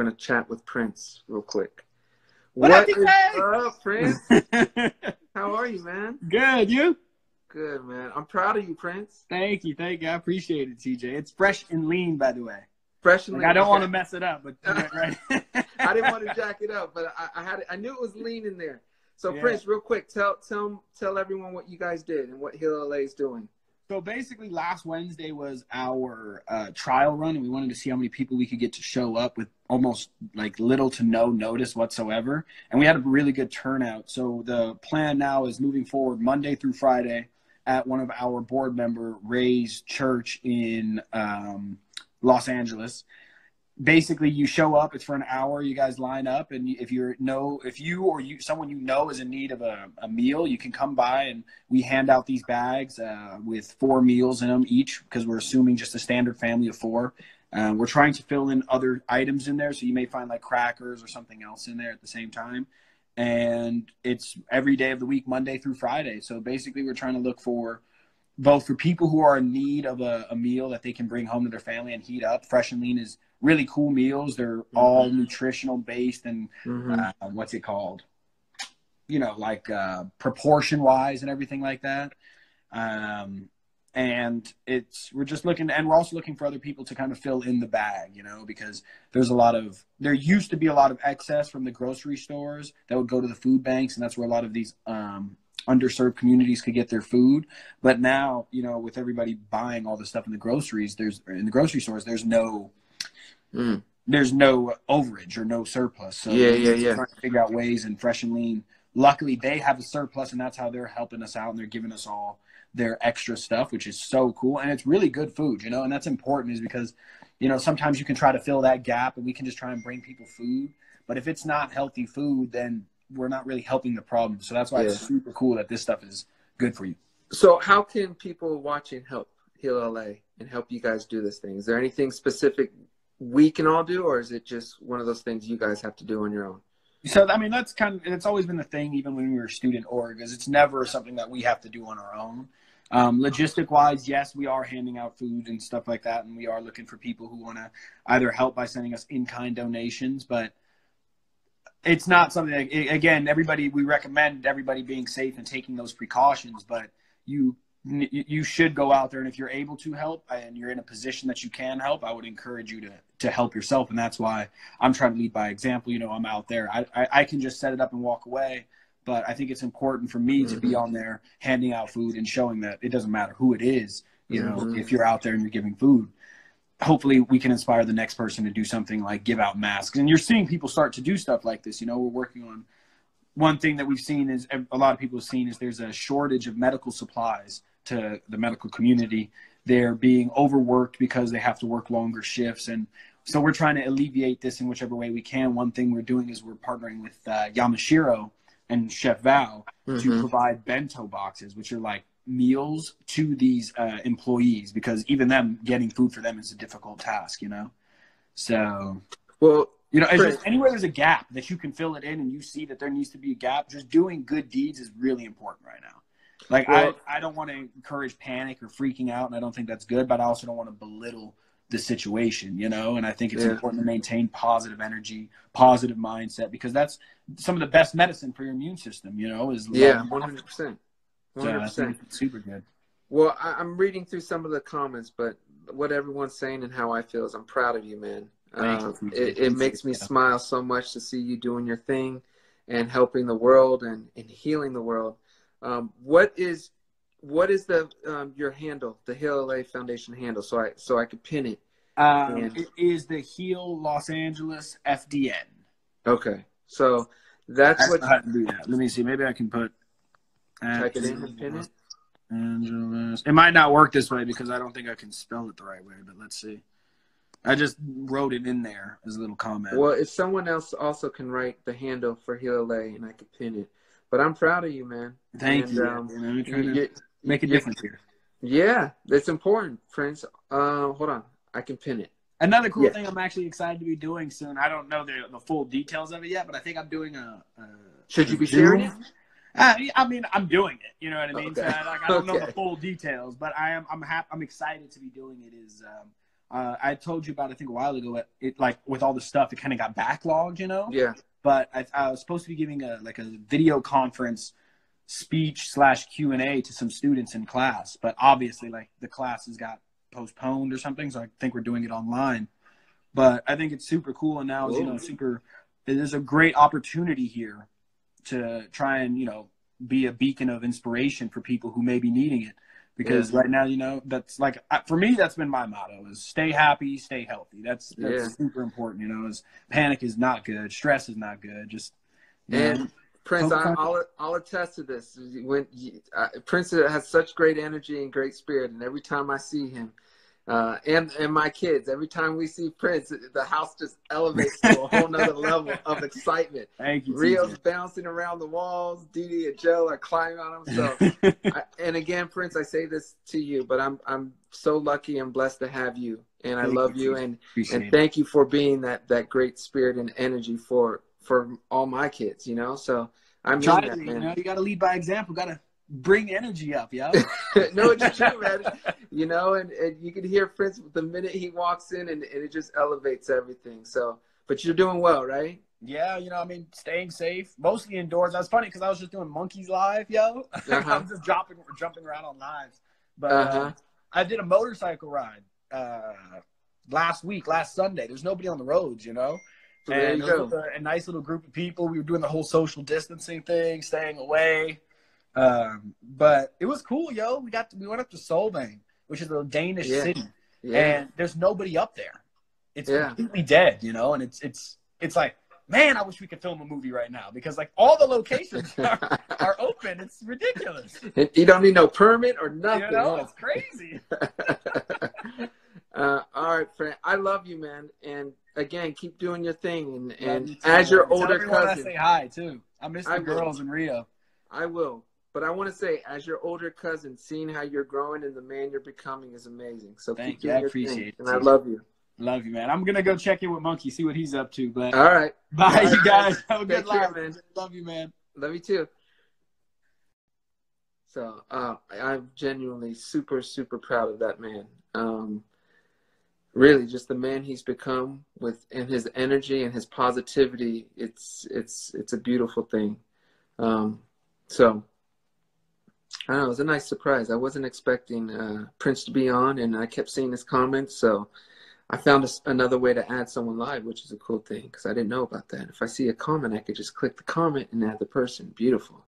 we're gonna chat with Prince real quick. What up, is up, Prince? How are you, man? Good, you? Good, man. I'm proud of you, Prince. Thank you, thank you. I appreciate it, TJ. It's fresh and lean, by the way. Fresh and Like, lean. I don't Okay. want to mess it up, but right. I didn't want to jack it up, but I, I had it. I knew it was lean in there. So, Yeah. Prince, real quick, tell tell tell everyone what you guys did and what Heal LA is doing. So basically, last Wednesday was our uh, trial run, and we wanted to see how many people we could get to show up with almost like little to no notice whatsoever. And we had a really good turnout. So the plan now is moving forward Monday through Friday at one of our board member Ray's church in um, Los Angeles. Basically, you show up. It's for an hour. You guys line up, and if you're no, if you or you someone you know is in need of a, a meal, you can come by and we hand out these bags uh, with four meals in them each because we're assuming just a standard family of four. Uh, we're trying to fill in other items in there, so you may find like crackers or something else in there at the same time. And it's every day of the week, Monday through Friday. So basically, we're trying to look for both for people who are in need of a, a meal that they can bring home to their family and heat up. Fresh and Lean is really cool meals. They're all nutritional based and Mm-hmm. uh, what's it called? You know, like uh, proportion wise and everything like that. Um, and it's we're just looking, and we're also looking for other people to kind of fill in the bag, you know, because there's a lot of there used to be a lot of excess from the grocery stores that would go to the food banks, and that's where a lot of these um, underserved communities could get their food. But now, you know, with everybody buying all the stuff in the groceries, there's in the grocery stores, there's no Mm. there's no overage or no surplus. So Yeah, yeah, yeah. Trying to figure out ways and fresh and lean. Luckily, they have a surplus, and that's how they're helping us out, and they're giving us all their extra stuff, which is so cool, and it's really good food, you know, and that's important, is because, you know, sometimes you can try to fill that gap, and we can just try and bring people food, but if it's not healthy food, then we're not really helping the problem. So that's why it's super cool that this stuff is good for you. So, how can people watching help Heal LA and help you guys do this thing? Is there anything specific we can all do, or is it just one of those things you guys have to do on your own? So I mean, that's kind of it's always been the thing, even when we were student org, is it's never something that we have to do on our own. Um, logistic wise, yes, we are handing out food and stuff like that, and we are looking for people who want to either help by sending us in kind donations, but it's not something that, again, everybody we recommend everybody being safe and taking those precautions, but you you should go out there and if you're able to help and you're in a position that you can help, I would encourage you to to help yourself, and that's why I'm trying to lead by example. You know, I'm out there. I, I, I can just set it up and walk away, but I think it's important for me to be on there handing out food and showing that it doesn't matter who it is. You know, Mhm. if you're out there and you're giving food, hopefully we can inspire the next person to do something like give out masks. And you're seeing people start to do stuff like this. You know, we're working on one thing that we've seen is a lot of people have seen is there's a shortage of medical supplies to the medical community. They're being overworked because they have to work longer shifts. And so we're trying to alleviate this in whichever way we can. One thing we're doing is we're partnering with uh, Yamashiro and Chef Val to Mhm. provide bento boxes, which are like meals to these uh, employees because even them getting food for them is a difficult task, you know? So, Well, you know, anywhere there's a gap that you can fill it in and you see that there needs to be a gap, just doing good deeds is really important right now. Like Well- I, I don't want to encourage panic or freaking out, and I don't think that's good. But I also don't want to belittle the situation, you know. And I think it's Yeah. important to maintain positive energy, positive mindset, because that's some of the best medicine for your immune system. You know, is yeah, one hundred percent, one hundred I think percent. it's super good. Well, I, I'm reading through some of the comments, but what everyone's saying and how I feel is I'm proud of you, man. Uh, you. it, it makes me Yeah. smile so much to see you doing your thing and helping the world and, and healing the world. Um, what is what is the um, your handle, the Heal LA Foundation handle, so I so I could pin it. Um, And- it is the Heal Los Angeles FDN. Okay, so that's I what how to do that. Let me see. Maybe I can put. type it in and pin it. Angeles. It might not work this way because I don't think I can spell it the right way, but let's see. I just wrote it in there as a little comment. Well, if someone else also can write the handle for Heal LA and I could pin it, but I'm proud of you, man. Thank and, you. um, know, I'm trying to get- make a difference here. Yeah, it's important, Prince. Uh, hold on, I can pin it. Another cool Yeah. thing I'm actually excited to be doing soon. I don't know the, the full details of it yet, but I think I'm doing a. a Should you be sharing it? Uh, I mean, I'm doing it. You know what I mean? So, Okay. like, I don't know the full details, but I am. I'm happy. I'm excited to be doing it. Is um, uh, I told you about I think a while ago. It, it like with all the stuff, it kind of got backlogged, you know. Yeah. But I, I was supposed to be giving a like a video conference speech slash Q and A to some students in class, but obviously like the classes got postponed or something, so I think we're doing it online. But I think it's super cool, and now you know super. There's a great opportunity here to try and you know be a beacon of inspiration for people who may be needing it because yeah. right now you know that's like for me that's been my motto is stay happy stay healthy that's that's yeah. super important you know is panic is not good stress is not good just and prince I, will I'll attest to this when uh, prince has such great energy and great spirit and every time i see him uh, and and my kids. Every time we see Prince, the house just elevates to a whole nother level of excitement. Thank you. Rio's bouncing around the walls. Didi and Joe are climbing on them. So, I, and again, Prince, I say this to you, but I'm I'm so lucky and blessed to have you, and I thank love you, and and thank you for being that that great spirit and energy for for all my kids. You know, so I'm Try that, man. You know, you got to lead by example. Got to bring energy up, yeah. no, it's true, man. You know, and, and you can hear Prince the minute he walks in, and, and it just elevates everything. So, but you're doing well, right? Yeah, you know, I mean, staying safe, mostly indoors. That's funny because I was just doing monkeys live, yo. Uh-huh. I'm just jumping, jumping around on lives. But uh-huh. uh, I did a motorcycle ride uh, last week, last Sunday. There's nobody on the roads, you know. So and there you go. A, a nice little group of people. We were doing the whole social distancing thing, staying away. Um, but it was cool, yo. We got to, we went up to Solvang, which is a Danish yeah. city, yeah. and there's nobody up there. It's yeah. completely dead, you know. And it's it's it's like, man, I wish we could film a movie right now because like all the locations are, are open. It's ridiculous. You don't need no permit or nothing. You know, huh? it's crazy. uh, all right, friend. I love you, man. And again, keep doing your thing. And, and as your older cousin, I say hi too. I miss the I girls will. in Rio. I will. But I want to say, as your older cousin, seeing how you're growing and the man you're becoming is amazing. So Thank you. I appreciate thing. it. And I love you. Love you, man. I'm gonna go check in with Monkey, see what he's up to. But all right, bye, all right, you guys. Have a good life, man. Love you, man. Love you too. So uh, I'm genuinely super, super proud of that man. Um, really, just the man he's become with and his energy and his positivity. It's it's it's a beautiful thing. Um, so I know, it was a nice surprise. I wasn't expecting uh, Prince to be on, and I kept seeing his comments, so I found a, another way to add someone live, which is a cool thing because I didn't know about that. If I see a comment, I could just click the comment and add the person. Beautiful.